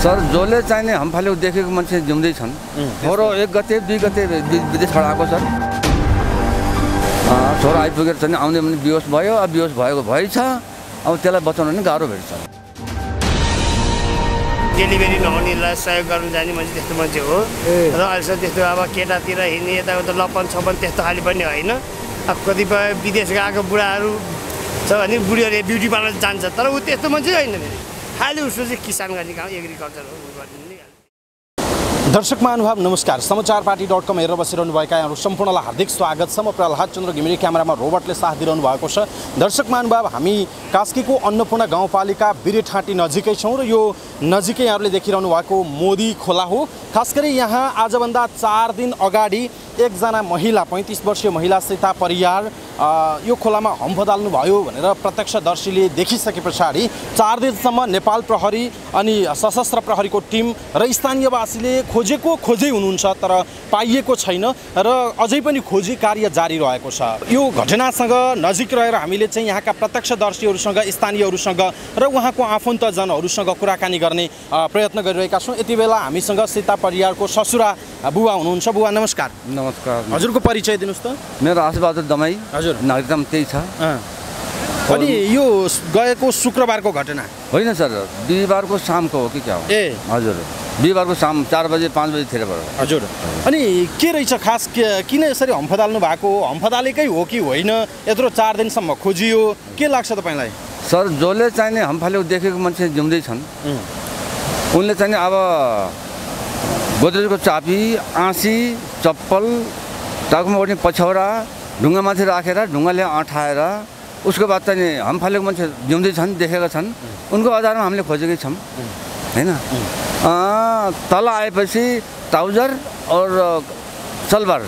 Sir जसले चाहिने हम्फाले देखेको मान्छे जिउँदैछन्। छोरो एक गते दुई गते विदेशबाट आएको सर। अँ, छोरो आइपुगेर चाहिँ आउने भने बिहोस भयो अब बिहोस भएको भइ छ अब त्यसलाई बचाउन पनि गाह्रो भेट्छ डेलिभरी नहुनेलाई सहयोग गर्न जाने मान्छे त्यस्तो मान्छे हो। र अहिलेसम्म त्यस्तो अब केटातिर हिँड्ने यताउता लपन छपन त्यस्तो खालि पनि होइन। अब कतिपय विदेश गएको बुढाहरू छ भने बुढीहरूले ब्युटी पार्लर जान्छ तर ऊ त्यस्तो मान्छे होइन फेरि खालि उसको चाहिँ किसान गर्ने काम एग्रिकल्चर हो दर्शक महानुभाव नमस्कार। समाचार पार्टी डट कम हेरेर बसिरहनु भएका यहाँहरू सम्पूर्णलाई हार्दिक स्वागत। छ म प्रहलाद चन्द्र घिमिरे क्यामेरामा रोबर्टले साथ दिइरहनु भएको छ। दर्शक महानुभाव हामी कास्कीको अन्नपूर्ण गाउँपालिका बिरेठाँटी नजिकै छौँ र यो नजिकै यहाँहरूले देखिरहनु भएको मोदी खोला हो। खास गरी यहाँ आजभन्दा चार दिन अगाडि एकजना महिला पैँतिस वर्षीय महिला सीता परियार यो खोलामा हम्फ भयो भनेर प्रत्यक्षदर्शीले देखिसके पछाडि चार दिनसम्म नेपाल प्रहरी अनि सशस्त्र प्रहरीको टिम र स्थानीयवासीले खोजेको खोजै हुनुहुन्छ तर पाइएको छैन र अझै पनि खोजी कार्य जारी रहेको छ। यो घटनासँग नजिक रहेर हामीले चाहिँ यहाँका प्रत्यक्षदर्शीहरूसँग स्थानीयहरूसँग र उहाँको आफन्तजनहरूसँग कुराकानी गर्ने प्रयत्न गरिरहेका छौँ। यति बेला हामीसँग सीता परियारको ससुरा बुवा हुनुहुन्छ। बुवा नमस्कार। नमस्कार। हजुरको परिचय दिनुहोस् त। मेरो आशीर्वाद दमाई। हजुर। नागरिकता त्यही छ। अनि यो गएको शुक्रबारको घटना? होइन सर बिहिबारको शामको हो कि क्या हो? ए। हजुर। बिहिबारको शाम चार बजे पाँच बजीतिरबाट हजुर। अनि के रहेछ खास किन यसरी हम्फदाल्नु भएको? हो हम्फदालेकै हो कि होइन? यत्रो चार दिनसम्म खोजियो। के लाग्छ तपाईँलाई? सर जसले चाहिने हम्फाले देखेको मान्छे जिउँदैछन्। उनले चाहिँ अब गोदरेजको चापी आँसी चप्पल टाउकोमा ओढ्ने पछौरा ढुङ्गामाथि राखेर ढुङ्गाले अँठाएर उसको बाद चाहिँ हम्फालेको मान्छे जिउँदैछन् देखेका छन्। उनको आधारमा हामीले खोजेकै छौँ। होइन? तल आएपछि ट्राउजर और सलवार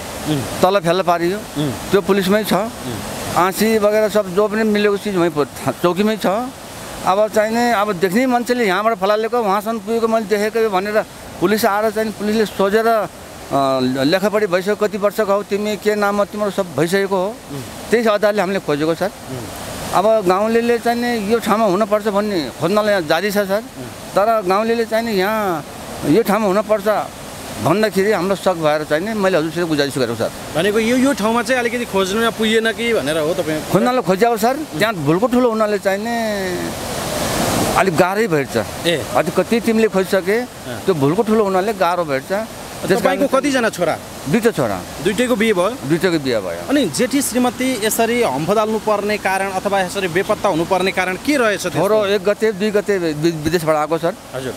तल फेला पारियो। त्यो पुलिसमै छ। आँसी वगैरह सब जो पनि मिलेको चिज वहीँ चौकीमै छ। अब चाहिने अब देख्ने मान्छेले यहाँबाट फलालेको उहाँसम्म पुगेको मैले देखेको भनेर पुलिस आएर चाहिँ पुलिसले सोझेर लेखापढी भइसक्यो कति वर्षको हौ तिमी के नाम हो तिम्रो सब भइसकेको हो। त्यही आधारले हामीले खोजेको सर। अब गाउँलेले चाहिँ यो ठाउँमा हुनुपर्छ भन्ने खोज्नलाई यहाँ जारी छ सर। तर गाउँलेले चाहिँ नि यहाँ यो ठाउँमा हुनुपर्छ भन्दाखेरि हाम्रो सक भएर चाहिँ नि मैले हजुरसित गुजारिस गरेको सर। भनेको यो यो ठाउँमा चाहिँ अलिकति खोज्नुमा पुगेन कि भनेर हो तपाईँ? खोज्नलाई खोज्याएको सर। त्यहाँ भुलको ठुलो हुनाले चाहिँ नि अलिक गाह्रै भेट्छ। ए। अझ कति टिमले खोजिसके त्यो भुलको ठुलो हुनाले गाह्रो भेट्छ। तपाईँको कतिजना छोरा? दुईवटा छोरा। दुइटैको बिहे भयो? दुईटाको बिहा भयो। अनि जेठी श्रीमती यसरी हम्फदाल्नु पर्ने कारण अथवा यसरी बेपत्ता हुनुपर्ने कारण के रहेछ? छोरो एक गते दुई गते विदेशबाट आएको सर हजुर।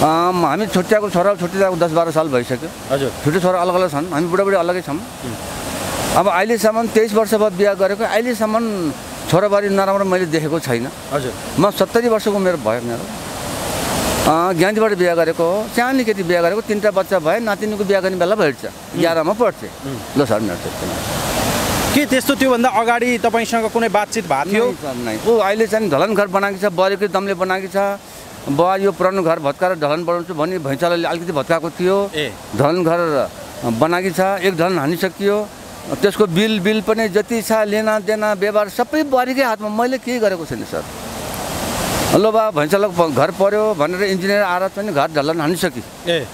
हामी छुट्याएको छोरा छुट्टिरहेको दस बाह्र साल भइसक्यो। हजुर। छुट्टै छोरा अलग अलग छन्। हामी बुढाबुढी अलगै छौँ। अब अहिलेसम्म तेइस वर्ष बाद बिहा गरेको अहिलेसम्म छोराबारी नराम्रो मैले देखेको छैन। हजुर। म सत्तरी वर्षको मेरो भयो मेरो। अँ, ज्ञानजीबाट बिहा गरेको हो सानो केटी बिहा गरेको तिनवटा बच्चा भयो नातिनीको बिहा गर्ने बेला भेट्छ एघारमा पढ्छ ल सर मेरो के त्यस्तो त्योभन्दा अगाडि तपाईँसँग कुनै बातचित भएको थियो। ऊ अहिले चाहिँ ढलन घर बनाएको छ बरेको दमले बनाएको छ। बुवा यो पुरानो घर भत्काएर ढलन बनाउँछु भन्ने भैँचालोले अलिकति भत्काएको थियो। ए। ढलन घर बनाएको छ एक ढलन हानिसकियो। त्यसको बिल बिल पनि जति छ लेना देना व्यवहार सबै बुहारीकै हातमा मैले केही गरेको छैन सर? हेलो बा भैँचालो घर पऱ्यो भनेर इन्जिनियर आएर चाहिँ घर ढलन हानिसक्यो ए।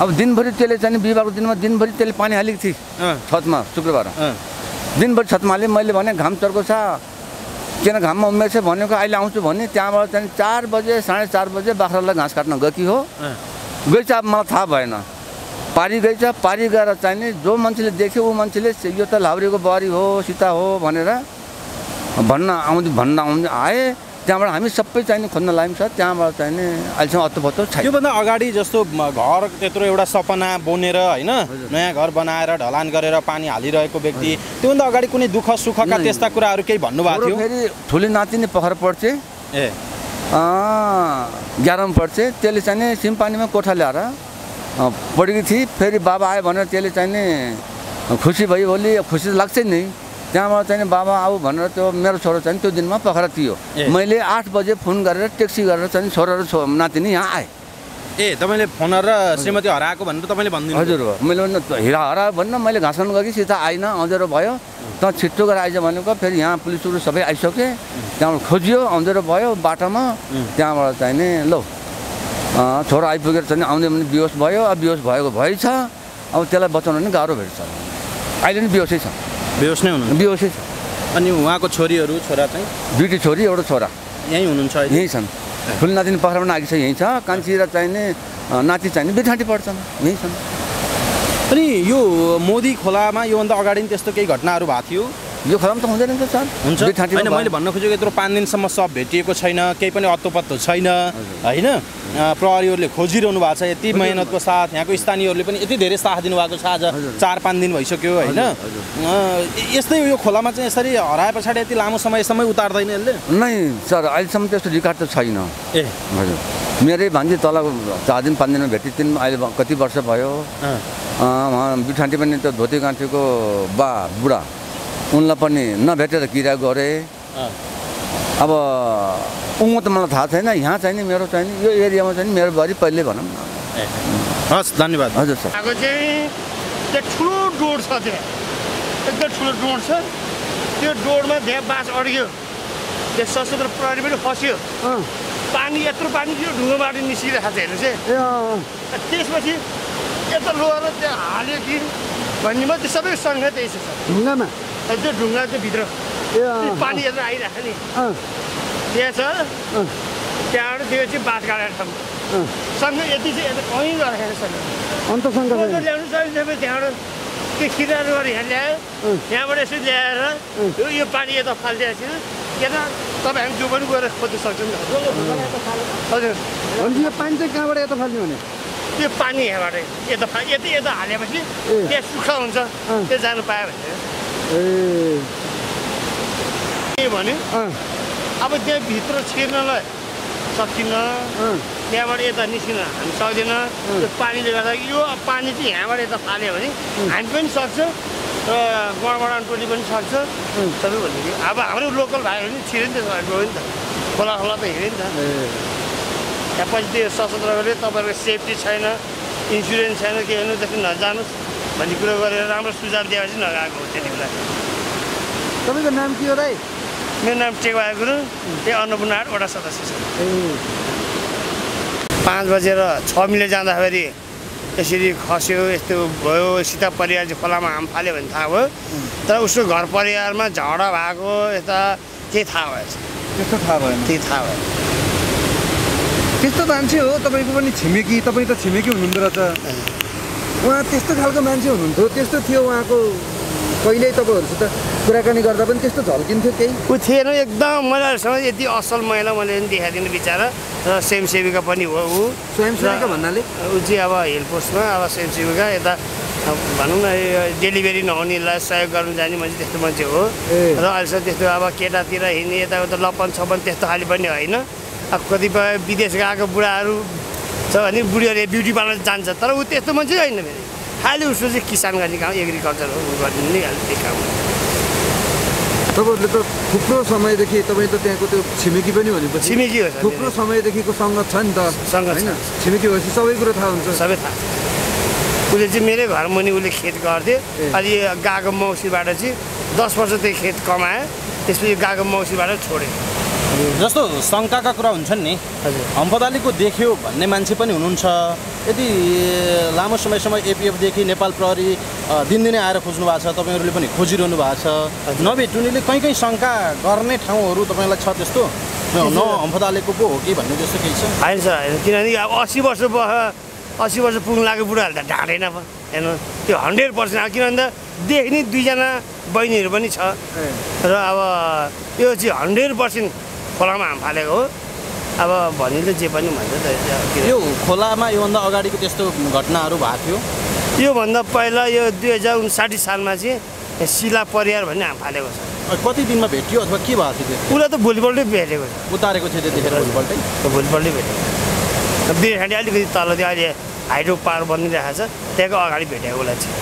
अब दिनभरि त्यसले चाहिँ बिहिबारको दिनमा दिनभरि त्यसले पानी हालेको थिएँ छतमा शुक्रबार। दिनभरि छतमा हालेँ मैले भने घाम चर्को छ किन घाममा उमेर छ भनेको अहिले आउँछु भने त्यहाँबाट चाहिँ चार बजे साढे चार बजे बाख्रालाई घाँस काट्न गएकी हो? अँ। गई छ अब मलाई थाहा भएन। पारी गई छ पारी गएर चाहिँ नि जो मान्छेले देख्यो ऊ मान्छेले यो त लाउरीको बुहारी हो सीता हो भनेर भन्न आउँदै भन्न आउँदै आए। त्यहाँबाट हामी सबै चाहिँ नि खोज्न लाग्यौँ छ त्यहाँबाट चाहिँ नि अहिलेसम्म अत्तो छैन। त्योभन्दा अगाडि जस्तो घर त्यत्रो एउटा सपना बोनेर होइन नयाँ घर बनाएर ढलान गरेर पानी हालिरहेको व्यक्ति त्योभन्दा अगाडि कुनै दुःख सुखका। त्यस्ता कुराहरू केही भन्नुभएको थियो? फेरि ठुली नातिनी पखर पढ्छे ए। ग्यारमा पढ्छे त्यसले चाहिँ नि सिमपानीमा कोठा ल्याएर पढेकी थिए फेरि बाबा आयो भनेर त्यसले चाहिँ नि खुसी भयो भोलि खुसी त लाग्छ नि। त्यहाँबाट चाहिँ बाबा आऊ भनेर त्यो मेरो छोरो चाहिँ त्यो दिनमा पखरा थियो। मैले आठ बजे फोन गरेर ट्याक्सी गरेर चाहिँ छोरा र छो नातिनी यहाँ आएँ। ए तपाईँले फोन र श्रीमती हराएको भनेर तपाईँले भनिदिनु हजुर हो मैले हिरा हरा भन्न मैले घाँस खानु गएँ सिधा आइन अँधेरो भयो। त छिट्टो गरेर आइज भनेको फेरि यहाँ पुलिसहरू सबै आइसके। त्यहाँबाट खोजियो अँधेरो भयो बाटोमा। त्यहाँबाट चाहिँ नि लो। छोरा आइपुगेर चाहिँ आउने भने बिहोस भयो अब बिहोस भएको भइ छ। अब त्यसलाई बचाउन पनि गाह्रो भेट्छ अहिले पनि बिहोसै छ। बेहोस नै हुनुहुन्छ। बिहोसै छ। अनि उहाँको छोरीहरू छोरा चाहिँ? दुइटै छोरी एउटा छोरा। यहीँ हुनुहुन्छ यहीँ छन्। ठुलो नातिनी पखरामा नागेको छ यहीँ छ। कान्छी र चाहिने नाति चाहिने बिठाँटी पढ्छन्। यहीँ छन्। अनि यो मोदी खोलामा योभन्दा अगाडि पनि त्यस्तो केही घटनाहरू भएको थियो? यो खोलामा त हुँदैन नि त सर। हुन्छ। होइन मैले। भन्न खोजेको यत्रो पाँच दिनसम्म सब भेटिएको छैन केही पनि अत्तो छैन होइन? प्रहरीहरूले खोजिरहनु भएको छ यति मेहनतको साथ यहाँको स्थानीयहरूले पनि यति धेरै साथ दिनुभएको छ आज। चार पाँच दिन भइसक्यो होइन? यस्तै यो खोलामा चाहिँ यसरी हराए पछाडि यति लामो समयसम्म उतार्दैन यसले? नै सर अहिलेसम्म त्यस्तो रिकार्ड त छैन। ए। हजुर। मेरै भान्जी तल चार दिन पाँच दिनमा भेटेँ तिन अहिले कति वर्ष भयो? बिठान्टी पनि त्यो धोती गाँठीको बा बुढा। उनलाई पनि नभेटेर किरा गरेँ। अब उँभो त मलाई थाहा छैन यहाँ चाहिँ नि मेरो चाहिँ नि यो एरियामा चाहिँ मेरो बढी पहिले भनौँ न। हस् धन्यवाद। हजुर सर। आएको चाहिँ त्यो ठुलो डोड छ त्यहाँ एकदम ठुलो डोड छ। त्यो डोडमा त्यहाँ बाँस अड्क्यो। त्यहाँ सशस्त्र प्रहरी पनि फस्यो। पानी यत्रो पानी त्यो ढुङ्गाबाट निस्किरहेको छ हेर्नुहोस् है। त्यसपछि यता लोएर त्यहाँ हाल्यो कि भन्नेमा त्यो सबै सँगै त्यही छ सर। ढुङ्गामा? त्यो ढुङ्गा त्यो भित्र पानी यत्र आइरहेको नि। त्यहाँ छ। त्यहाँबाट त्यो चाहिँ बाँस गाडेर ठाउँ अँ। सँगै यति चाहिँ यता कहीँ गरेको छ सँगै अन्तसँग कोदो चाहिँ ल्याउनु सबै त्यहाँबाट त्यो किराहरू गरेर यहाँ ल्यायो त्यहाँबाट यसो ल्याएर यो पानी यता फालिदिएको छैन यता तपाईँ हामी जो पनि गएर खोज्नु सक्छौँ। हजुर। यो पानी चाहिँ कहाँबाट यता फाल्ने भने? त्यो पानी यहाँबाट यता यति यता हालेपछि त्यहाँ सुक्खा हुन्छ। त्यो जानु पायो भने। ए। के भन्यो? अँ, अब त्यहाँ भित्र छिर्नलाई सकिन्न। अँ, त्यहाँबाट यता निस्किन हामी सक्दैन। त्यो पानीले गर्दा यो पानी चाहिँ यहाँबाट यता फाल्यो भने हामी पनि सक्छ र गणबडान टोली पनि सक्छ। सबै कि अब हाम्रो लोकल भाइहरू पनि छिर्यो नि त गयो नि त। खोला खोला त हिँड्यो नि त। त्यहाँ पछि त्यो सशस्त्रले तपाईँहरूको सेफ्टी छैन इन्सुरेन्स छैन के हेर्नुदेखि नजानुहोस्। भन्ने कुरो गरेर राम्रो सुझाव दिएपछि नगएको हो त्यति बेला। तपाईँको नाम के हो राई? मेरो नाम टेकबहादुर गुरुङ त्यही अन्नपूर्ण वडा सदस्य छ। पाँच बजेर छ मिले जाँदाखेरि यसरी खस्यो यस्तो भयो सीता परिवार चाहिँ खोलामा हाम फाल्यो भने थाहा भयो। तर उसको घर परिवारमा झगडा भएको यता केही थाहा भएछ। त्यस्तो थाहा भएन। केही थाहा भयो त्यस्तो मान्छे हो तपाईँको पनि छिमेकी तपाईँ त छिमेकी हुनुहुँदो रहेछ। उहाँ त्यस्तो खालको मान्छे हुनुहुन्थ्यो। त्यस्तो थियो उहाँको कहिल्यै तपाईँहरूसित कुराकानी गर्दा पनि त्यस्तो झल्किन्थ्यो केही। ऊ थिएन एकदम अहिलेसम्म यति असल महिला मैले पनि देखाइदिनु बिचरा। र स्वयंसेविका पनि हो ऊ। स्वयंसेविका भन्नाले? ऊ चाहिँ अब हिल पोस्टमा अब स्वयंसेविका यता भनौँ न डेलिभरी नहुनेलाई सहयोग गर्नु जाने मान्छे त्यस्तो मान्छे हो। र अहिलेसम्म त्यस्तो अब केटातिर हिँड्ने यताउता लपन छपन त्यस्तो खालि पनि होइन। अब कतिपय विदेश गएको बुढाहरू छ भने बुढीहरू ब्युटी पार्लर जान्छ तर ऊ त्यस्तो मान्छे होइन फेरि। खालि उसको चाहिँ किसान गर्ने काम एग्रिकल्चर हो ऊ गर्ने नै खालि त्यही काम तपाईँहरूले त थुप्रो समयदेखि तपाईँ त त्यहाँको त्यो छिमेकी पनि भनेपछि छिमेकी हो थुप्रो समयदेखिको सङ्गत छ नि त। सङ्गत। होइन? छिमेकी भएपछि सबै कुरो थाहा हुन्छ। सबै थाहा उसले चाहिँ मेरै घर मुनि उसले खेत गर्थ्यो। अहिले गएको मौसीबाट चाहिँ दस वर्ष त्यो खेत कमायो। त्यसपछि गएको मौसीबाट छोड्यो। जस्तो शङ्काका कुरा हुन्छन् नि हजुर। हम्पदालीको देख्यो भन्ने मान्छे पनि हुनुहुन्छ। यदि लामो समयसम्म एपिएफदेखि नेपाल प्रहरी दिनदिनै आएर खोज्नु भएको छ तपाईँहरूले पनि खोजिरहनु भएको छ। नभेटुनेले कहीँ कहीँ शङ्का गर्ने ठाउँहरू तपाईँलाई छ त्यस्तो? न हम्पदालेको पो हो कि भन्ने जस्तो केही छ? होइन सर होइन। किनभने अब अस्सी वर्ष अस्सी वर्ष पुग्नु लागेको बुढाहरूले त ढाँटेन पो हेर्नु। त्यो हन्ड्रेड पर्सेन्ट अब किनभने त देख्ने दुईजना बहिनीहरू पनि छ। र अब यो चाहिँ हन्ड्रेड पर्सेन्ट खोलामा हाम फालेको हो। अब भनिले जे पनि भन्छ त यो खोलामा योभन्दा अगाडिको त्यस्तो घटनाहरू भएको थियो? योभन्दा पहिला यो दुई हजार उन्साठी सालमा चाहिँ शिला परियार भन्ने हाम फालेको छ। कति दिनमा भेटियो अथवा के भएको थियो उसलाई त भोलिपल्टै भेटेको छ। उतारेको थियो त्यतिखेर भोलिपल्टै? भोलिपल्टै भेटेको बिरखाडी अलिकति तल त्यो अहिले हाइड्रो पावर बनिरहेको छ त्यहाँको अगाडि भेटेको उसलाई चाहिँ।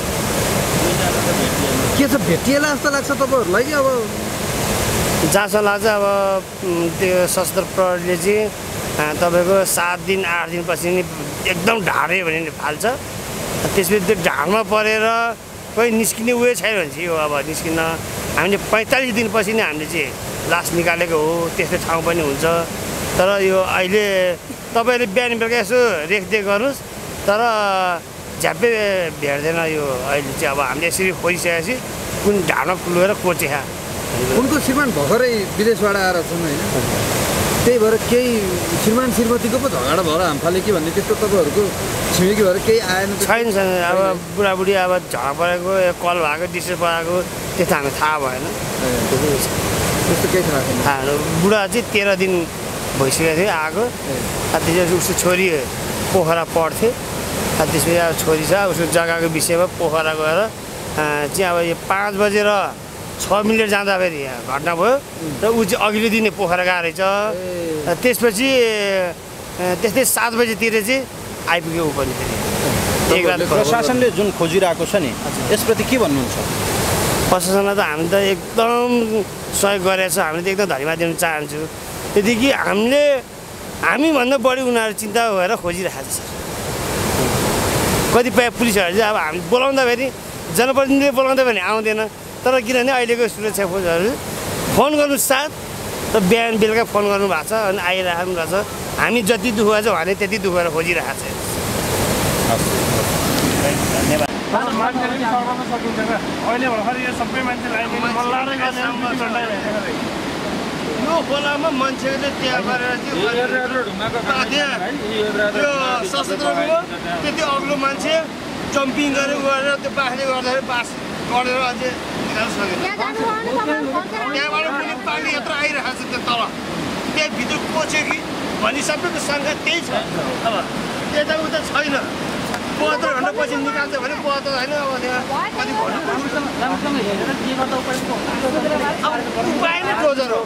के छ भेटिएला जस्तो लाग्छ तपाईँहरूलाई कि अब जहाँसम्म लाग्छ अब त्यो सशस्त्र प्रहरीले चाहिँ तपाईँको सात दिन आठ दिनपछि नि एकदम ढाड्यो भने नि फाल्छ। त्यसपछि त्यो ढाडमा परेर कोही निस्किने उयो छैन भने चाहिँ यो अब निस्किन हामीले पैँतालिस दिनपछि नै हामीले चाहिँ लास निकालेको हो त्यस्तो ठाउँ पनि हुन्छ। तर यो अहिले तपाईँले बिहान बेलुका यसो रेखदेख गर्नुहोस्। तर झ्याप्पै भेट्दैन यो अहिले चाहिँ अब हामीले यसरी खोजिसकेपछि कुन ढाडमा पुगेर कोचेखा उनको श्रीमान भर्खरै विदेशबाट आएर छन् होइन। त्यही भएर केही श्रीमान श्रीमतीको पो झगडा भएर हाम फाले कि भन्ने त्यस्तो तपाईँहरूको छिमेकी भएर केही आएन? छैन छैन। अब बुढाबुढी अब झगडा परेको या कल भएको डिस्टर्ब परेको त्यस्तो हामीलाई थाहा भएन। त्यस्तो केही थाहा छैन। थाहा बुढा चाहिँ तेह्र दिन भइसकेको थियो आएको त्यसपछि उसको छोरी पोखरा पढ्थ्यो अनि त्यसपछि अब छोरी छ उसको जग्गाको विषयमा पोखरा गएर चाहिँ अब यो पाँच बजेर छ मिनट जाँदाखेरि यहाँ घटना भयो। र ऊ चाहिँ अघिल्लो दिनै पोखरा गएको रहेछ। त्यसपछि त्यस्तै सात बजीतिर चाहिँ आइपुग्यो ऊ पनि फेरि। प्रशासनले जुन खोजिरहेको छ नि यसप्रति के भन्नुहुन्छ? प्रशासनलाई त हामी त एकदम सहयोग गरेको छ। हामीले त एकदम धन्यवाद दिन चाहन्छु। त्यतिकै हामीले हामीभन्दा बढी उनीहरू चिन्ता भएर खोजिरहेको छ। कतिपय पुलिसहरू चाहिँ अब हामी बोलाउँदाखेरि जनप्रतिनिधिले बोलाउँदा पनि आउँदैन। तर किनभने अहिलेको सुरक्षा फोर्सहरू फोन गर्नु साथ र बिहान बेलुका फोन गर्नु भएको छ अनि आइरहेको रहेछ। हामी जति दुःख छ भने त्यति दुःख गरेर खोजिरहेको छ। यो यो खोलामा मान्छेहरूले त्यहाँ गरेर त्यो सशस्त्रको त्यति अग्लो मान्छे जम्पिङ गरेर गरेर त्यो बाँसले गर्दाखेरि बाँस गढेर अझै त्यहाँबाट पनि पानी यत्रो आइरहेको छ त्यो तल त्यहाँभित्र पच्यो कि भनी सबैको सङ्ख्या त्यही छ। अब यताउता छैन। बहत्तर घन्टा पछि निकाल्छ भने बहत्तर होइन अब त्यहाँ कति भन्नु अब उपाय नै डोजर हो।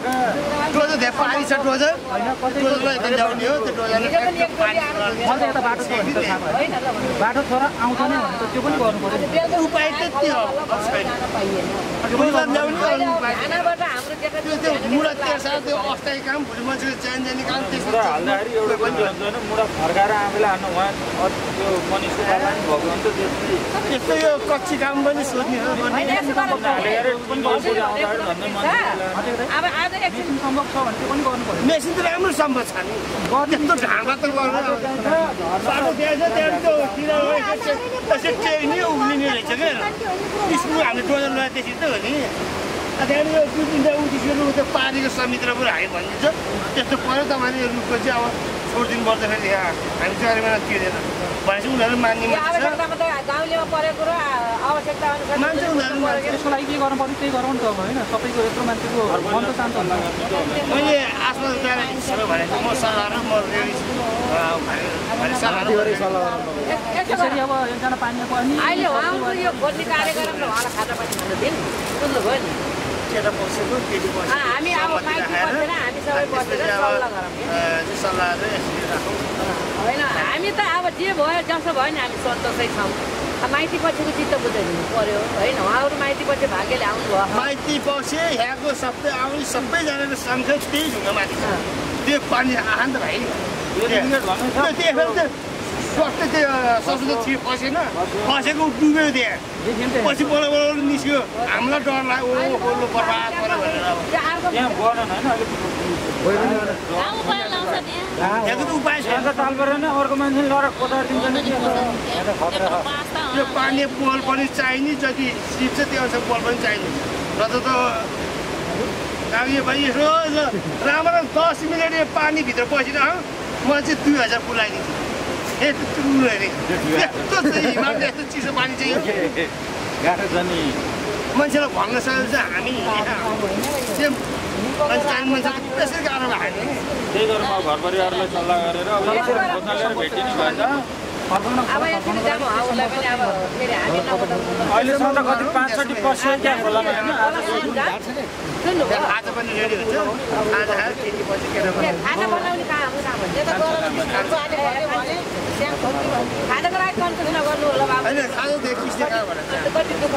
डोजर त्यहाँ पानी छ डोजर डोजरलाई यता ल्याउने हो त्यो डोजरले बाटो छोरा आउँछ नै भने त त्यो पनि गर्नु पर्यो। उपाय त्यति हो ल्याउने। त्यो अस्थायी काम भोलि मान्छेको जाने काम त्यस्तो हाल्दाखेरि एउटा पनि जान्छ मुढा फर्काएर आफैलाई हान्नु उहाँ अ- त्यो त्यस्तो यो कच्ची काम पनि सोध्ने मेसिन त राम्रो सम्भव छ नि त्यस्तो ढाँगा त गर्नु अब बाटो त्यहाँ छ त्यहाँ त्यो तिर त्यसै ट्रेन नै उक्लिने रहेछ क्या स्कुल डोजर लगाए त्यसरी त हो नि त्यहाँनिर दुई तिनवटा उठिसकेर पानीको समुद्र पनि हामी भनिदिन्छ त्यस्तो पऱ्यो तपाईँले रुखको चाहिँ अब छोडिदिनु पर्छ फेरि यहाँ हामी जरिमाना तिर्दैन भनेपछि उनीहरू मान्ने मान्छे छ। आवश्यकतामा त गाउँलेमा परेको र आवश्यकता अनुसार मान्छे उनीहरू मान्छे। त्यसको लागि के गर्नु पर्यो त्यही गरौँ नि त अब होइन? सबैको यत्रो मान्छेको मन त शान्त हुन्छ। मैले भनेको म सल्लाह अब एकजना बुझ्नुभयो नि केटा पसेको केटी अँ, हामी अब हामी सबै बसेर सल्लाह गरौँ नि। सल्लाह चाहिँ यसरी राखौँ। होइन हामी त अब जे भयो जसो भयो नि हामी सन्तोषै छौँ। माइती पछिको चित्त बुझाइदिनु पर्यो होइन? उहाँहरू माइती पछि भाग्यले आउनुभयो। माइती पक्ष यहाँको सबै आउने सबैजनाको सङ्ख्या त्यही ढुङ्गा माथि छ त्यो पानी आहा नि त भाइ त्यहाँ त्यो थियो फसेन फसेको डुब्यो त्यहाँ पछि बोला बोला निस्क्यो हामीलाई डर लाग्यो ओ बोल्नु बर्बाद त्यहाँ त उपाय छैन ताल परेन अर्को के त्यो पानी पोल पनि चाहिने जति सिप छ त्यो अनुसार पोल पनि चाहिने र त त कागे भाइ यसो राम्रो दस मिनट पानीभित्र बसिरह म चाहिँ दुई हजार पुऱ्याइदिन्छु ए त्यो अरे यस्तो चाहिँ यस्तो चिसो पानी चाहिँ यो गाह्रो छ नि मान्छेलाई भन्न चाहिँ हामी मान्छे मान्छे त्यसरी गाह्रो भयो त्यही गरौँ अब घर परिवारलाई सल्लाह गरेर भेटिनु भएछ अब यसरी जानु उसलाई पनि अब फेरि हामी नबोलाउनु अहिलेसम्म त कति पाँचचोटि पस्यो आज आज पनि रेडी हुन्छ आज नगर्नु होला बाबु। होइन दुःख